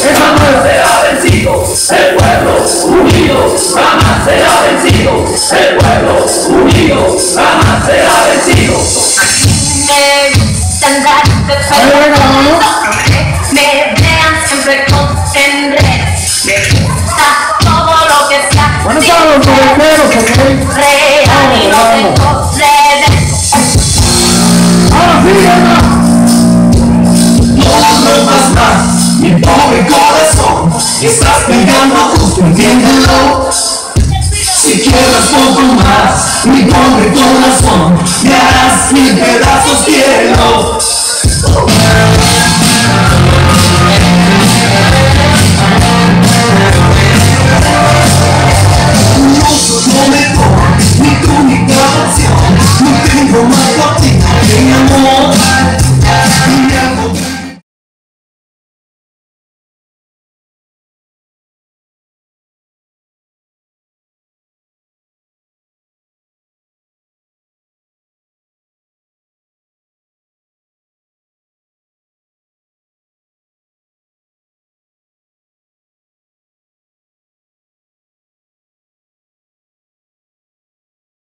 será vencido. El pueblo unido jamás será vencido. El pueblo unido jamás será vencido. Estás pegando, contiéndelo. Si quieres poco más, mi pobre corazón, me harás mil pedazos cielo. No soy mejor, ni tú ni tu no tengo más